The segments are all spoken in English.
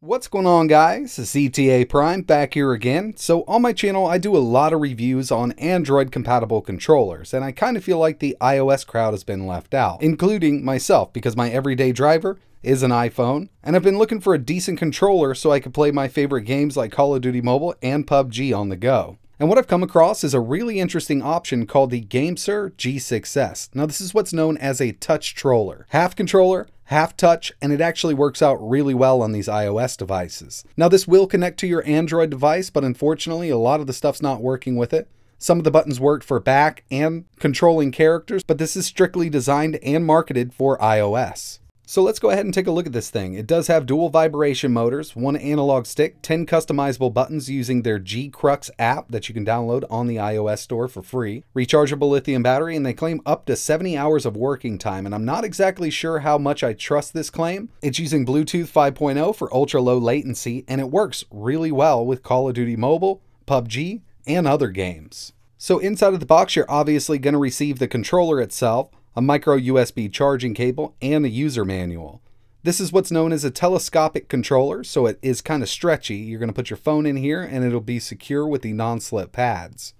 What's going on guys? It's ETA Prime back here again. So on my channel I do a lot of reviews on Android compatible controllers and I kind of feel like the iOS crowd has been left out, including myself because my everyday driver is an iPhone and I've been looking for a decent controller so I could play my favorite games like Call of Duty Mobile and PUBG on the go. And what I've come across is a really interesting option called the GameSir G6S. Now this is what's known as a touch controller. Half controller, half touch, and it actually works out really well on these iOS devices. Now this will connect to your Android device, but unfortunately a lot of the stuff's not working with it. Some of the buttons work for back and controlling characters, but this is strictly designed and marketed for iOS. So let's go ahead and take a look at this thing. It does have dual vibration motors, one analog stick, 10 customizable buttons using their G-Crux app that you can download on the iOS store for free, rechargeable lithium battery, and they claim up to 70 hours of working time, and I'm not exactly sure how much I trust this claim. It's using Bluetooth 5.0 for ultra low latency, and it works really well with Call of Duty Mobile, PUBG, and other games. So inside of the box, you're obviously going to receive the controller itself, a micro USB charging cable, and a user manual. This is what's known as a telescopic controller, so it is kind of stretchy. You're going to put your phone in here and it'll be secure with the non-slip pads.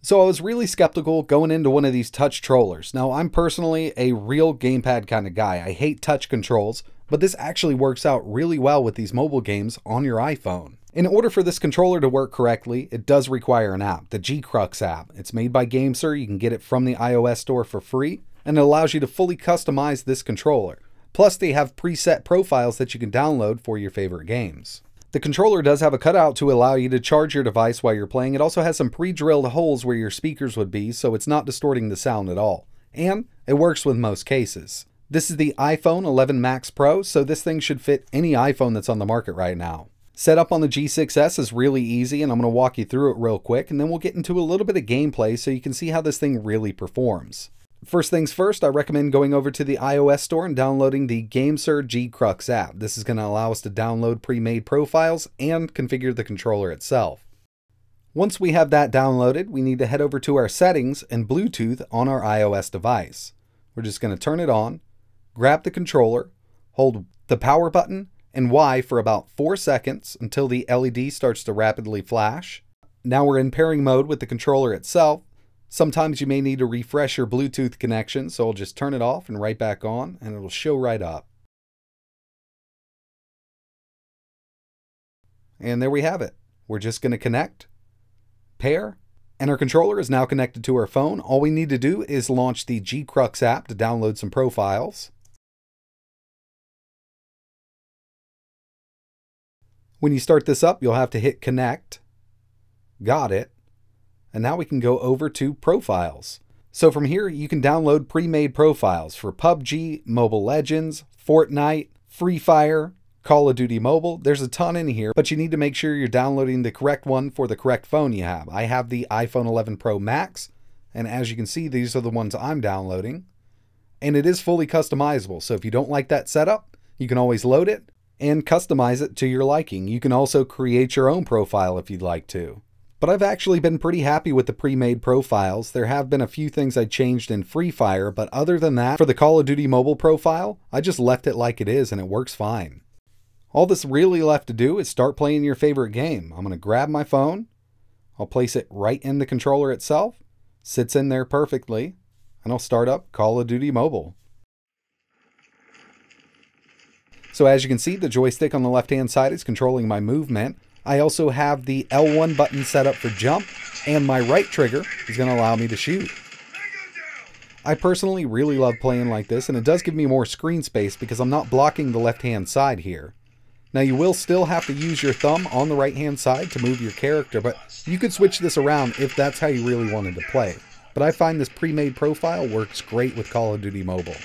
So I was really skeptical going into one of these touch controllers. Now I'm personally a real gamepad kind of guy. I hate touch controls, but this actually works out really well with these mobile games on your iPhone. In order for this controller to work correctly, it does require an app, the G-Crux app. It's made by GameSir. You can get it from the iOS store for free and it allows you to fully customize this controller. Plus, they have preset profiles that you can download for your favorite games. The controller does have a cutout to allow you to charge your device while you're playing. It also has some pre-drilled holes where your speakers would be, so it's not distorting the sound at all. And it works with most cases. This is the iPhone 11 Max Pro, so this thing should fit any iPhone that's on the market right now. Setup on the G6S is really easy, and I'm going to walk you through it real quick, and then we'll get into a little bit of gameplay so you can see how this thing really performs. First things first, I recommend going over to the iOS store and downloading the GameSir G-Crux app. This is going to allow us to download pre-made profiles and configure the controller itself. Once we have that downloaded, we need to head over to our settings and Bluetooth on our iOS device. We're just going to turn it on, grab the controller, hold the power button and Y for about 4 seconds until the LED starts to rapidly flash. Now we're in pairing mode with the controller itself Sometimes you may need to refresh your Bluetooth connection, so I'll just turn it off and right back on, and it'll show right up. And there we have it. We're just going to connect, pair, and our controller is now connected to our phone. All we need to do is launch the G-Crux app to download some profiles. When you start this up, you'll have to hit connect. Got it. And now we can go over to profiles. So from here, you can download pre-made profiles for PUBG, Mobile Legends, Fortnite, Free Fire, Call of Duty Mobile. There's a ton in here, but you need to make sure you're downloading the correct one for the correct phone you have. I have the iPhone 11 Pro Max, and as you can see, these are the ones I'm downloading. And it is fully customizable, so if you don't like that setup, you can always load it and customize it to your liking. You can also create your own profile if you'd like to. But I've actually been pretty happy with the pre-made profiles. There have been a few things I changed in Free Fire, but other than that, for the Call of Duty mobile profile, I just left it like it is and it works fine. All that's really left to do is start playing your favorite game. I'm going to grab my phone, I'll place it right in the controller itself, sits in there perfectly, and I'll start up Call of Duty Mobile. So as you can see, the joystick on the left hand side is controlling my movement. I also have the L1 button set up for jump, and my right trigger is going to allow me to shoot. I personally really love playing like this, and it does give me more screen space because I'm not blocking the left-hand side here. Now you will still have to use your thumb on the right-hand side to move your character, but you could switch this around if that's how you really wanted to play. But I find this pre-made profile works great with Call of Duty Mobile.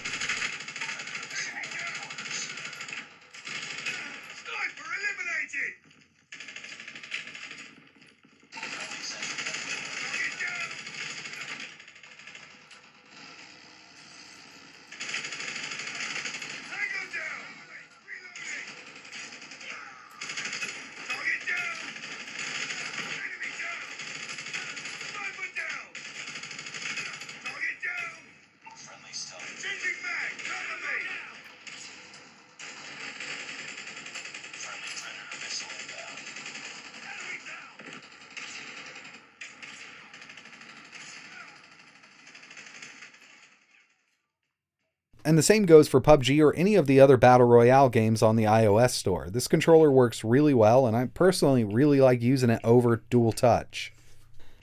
And the same goes for PUBG or any of the other Battle Royale games on the iOS store. This controller works really well, and I personally really like using it over dual touch.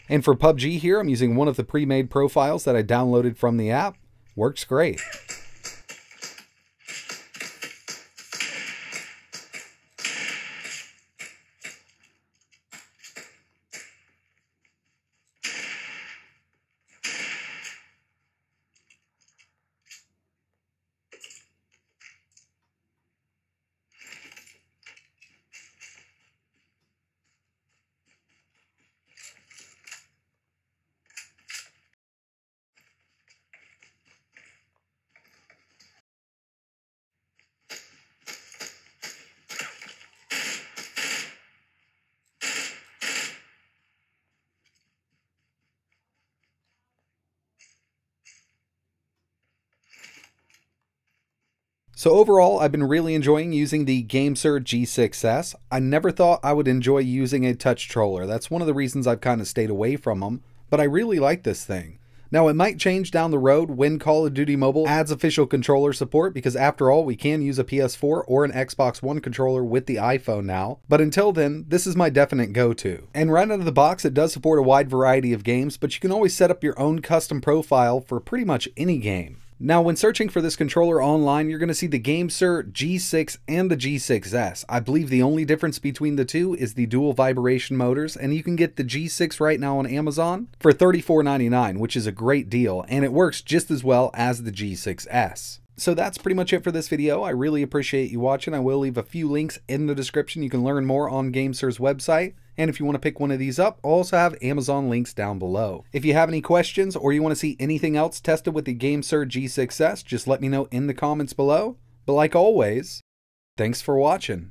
And for PUBG here, I'm using one of the pre-made profiles that I downloaded from the app. Works great. So overall, I've been really enjoying using the GameSir G6S. I never thought I would enjoy using a touch controller. That's one of the reasons I've kind of stayed away from them, but I really like this thing. Now, it might change down the road when Call of Duty Mobile adds official controller support because after all, we can use a PS4 or an Xbox One controller with the iPhone now. But until then, this is my definite go-to. And right out of the box, it does support a wide variety of games, but you can always set up your own custom profile for pretty much any game. Now, when searching for this controller online, you're going to see the GameSir G6 and the G6S. I believe the only difference between the two is the dual vibration motors, and you can get the G6 right now on Amazon for $34.99, which is a great deal, and it works just as well as the G6S. So that's pretty much it for this video. I really appreciate you watching. I will leave a few links in the description. You can learn more on GameSir's website. And if you want to pick one of these up, I'll also have Amazon links down below. If you have any questions or you want to see anything else tested with the GameSir G6S, just let me know in the comments below. But like always, thanks for watching.